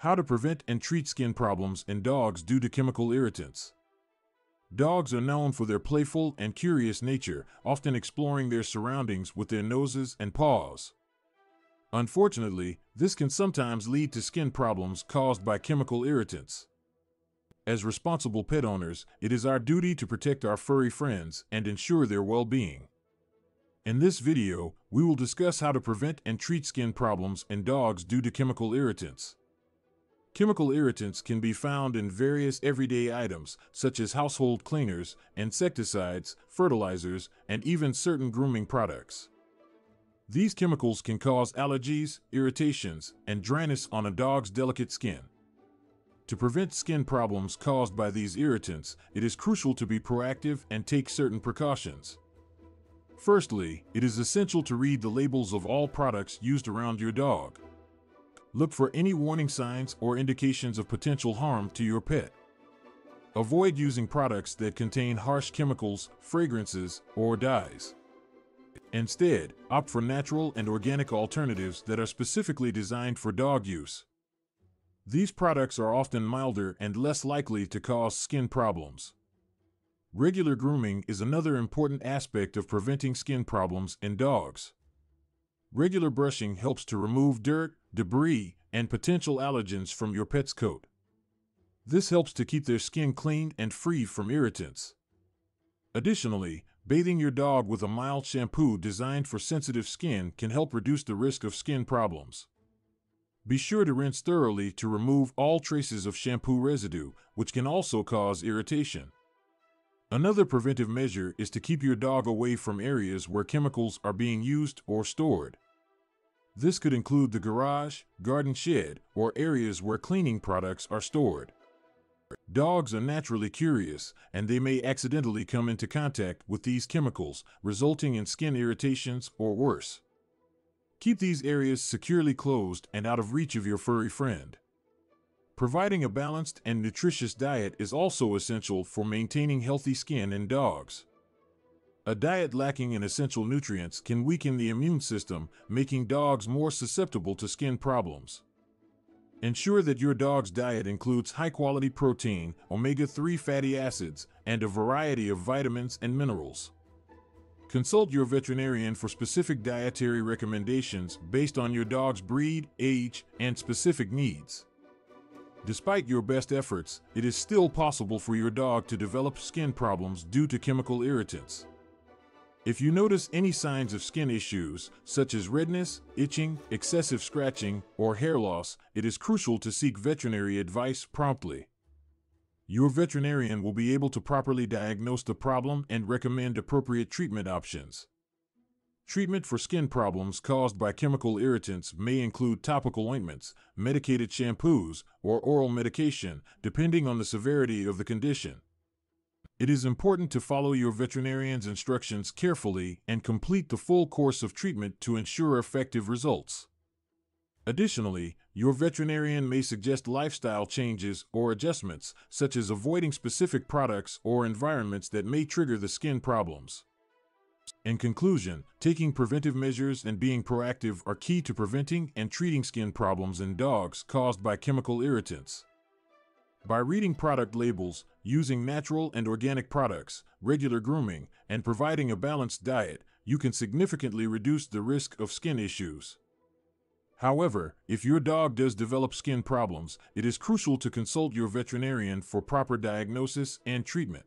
How to prevent and treat skin problems in dogs due to chemical irritants. Dogs are known for their playful and curious nature, often exploring their surroundings with their noses and paws. Unfortunately, this can sometimes lead to skin problems caused by chemical irritants. As responsible pet owners, it is our duty to protect our furry friends and ensure their well-being. In this video, we will discuss how to prevent and treat skin problems in dogs due to chemical irritants. Chemical irritants can be found in various everyday items, such as household cleaners, insecticides, fertilizers, and even certain grooming products. These chemicals can cause allergies, irritations, and dryness on a dog's delicate skin. To prevent skin problems caused by these irritants, it is crucial to be proactive and take certain precautions. Firstly, it is essential to read the labels of all products used around your dog. Look for any warning signs or indications of potential harm to your pet. Avoid using products that contain harsh chemicals, fragrances, or dyes. Instead, opt for natural and organic alternatives that are specifically designed for dog use. These products are often milder and less likely to cause skin problems. Regular grooming is another important aspect of preventing skin problems in dogs. Regular brushing helps to remove dirt, debris, and potential allergens from your pet's coat. This helps to keep their skin clean and free from irritants. Additionally, bathing your dog with a mild shampoo designed for sensitive skin can help reduce the risk of skin problems. Be sure to rinse thoroughly to remove all traces of shampoo residue, which can also cause irritation. Another preventive measure is to keep your dog away from areas where chemicals are being used or stored. This could include the garage, garden shed, or areas where cleaning products are stored. Dogs are naturally curious, and they may accidentally come into contact with these chemicals, resulting in skin irritations or worse. Keep these areas securely closed and out of reach of your furry friend. Providing a balanced and nutritious diet is also essential for maintaining healthy skin in dogs. A diet lacking in essential nutrients can weaken the immune system, making dogs more susceptible to skin problems. Ensure that your dog's diet includes high-quality protein, omega-3 fatty acids, and a variety of vitamins and minerals. Consult your veterinarian for specific dietary recommendations based on your dog's breed, age, and specific needs. Despite your best efforts, it is still possible for your dog to develop skin problems due to chemical irritants. If you notice any signs of skin issues, such as redness, itching, excessive scratching, or hair loss, it is crucial to seek veterinary advice promptly. Your veterinarian will be able to properly diagnose the problem and recommend appropriate treatment options. Treatment for skin problems caused by chemical irritants may include topical ointments, medicated shampoos, or oral medication, depending on the severity of the condition. It is important to follow your veterinarian's instructions carefully and complete the full course of treatment to ensure effective results. Additionally, your veterinarian may suggest lifestyle changes or adjustments, such as avoiding specific products or environments that may trigger the skin problems. In conclusion, taking preventive measures and being proactive are key to preventing and treating skin problems in dogs caused by chemical irritants. By reading product labels, using natural and organic products, regular grooming, and providing a balanced diet, you can significantly reduce the risk of skin issues. However, if your dog does develop skin problems, it is crucial to consult your veterinarian for proper diagnosis and treatment.